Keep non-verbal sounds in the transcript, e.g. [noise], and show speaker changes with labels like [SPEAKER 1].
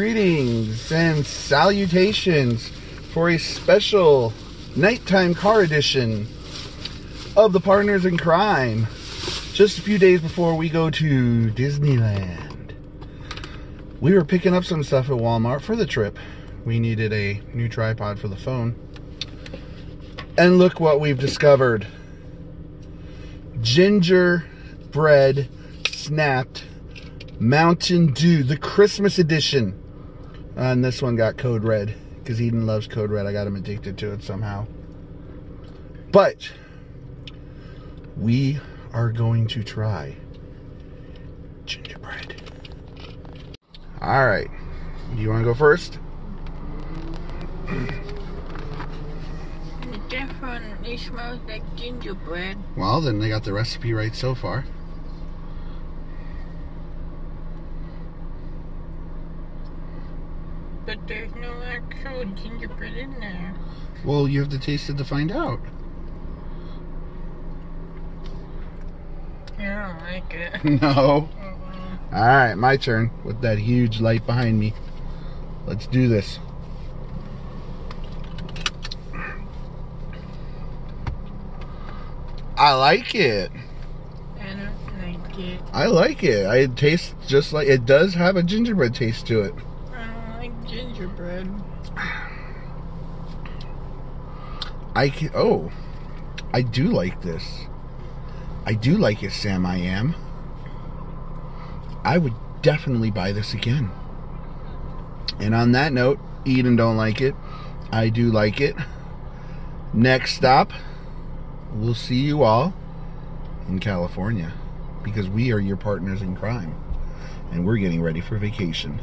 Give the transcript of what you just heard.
[SPEAKER 1] Greetings and salutations for a special nighttime car edition of the Partners in Crime. Just a few days before we go to Disneyland. We were picking up some stuff at Walmart for the trip. We needed a new tripod for the phone. And look what we've discovered gingerbread Snap'd Mountain Dew, the Christmas edition. Uh, and this one got Code Red because Eden loves Code Red. I got him addicted to it somehow. But we are going to try gingerbread. All right. Do you want to go first?
[SPEAKER 2] It definitely smells like gingerbread.
[SPEAKER 1] Well, then they got the recipe right so far.
[SPEAKER 2] But there's no actual gingerbread in there.
[SPEAKER 1] Well, you have to taste it to find out.
[SPEAKER 2] I don't like it. [laughs]
[SPEAKER 1] No. All right, my turn with that huge light behind me. Let's do this. I like it.
[SPEAKER 2] I don't like it.
[SPEAKER 1] I like it. I it tastes just like it does have a gingerbread taste to it.
[SPEAKER 2] Gingerbread.
[SPEAKER 1] I can, oh, I do like this. I do like it, Sam. I am. I would definitely buy this again. And on that note, Eden don't like it. I do like it. Next stop, we'll see you all in California because we are your partners in crime and we're getting ready for vacation.